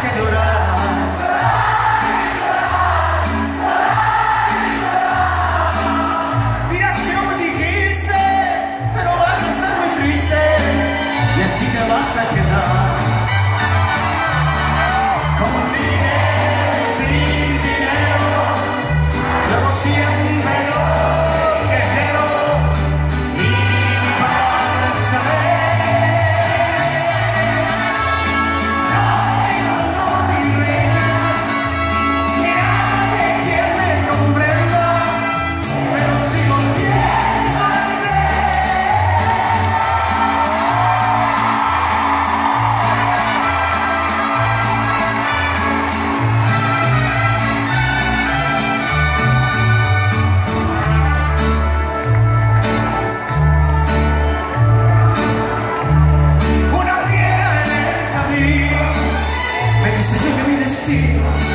que llorar. Una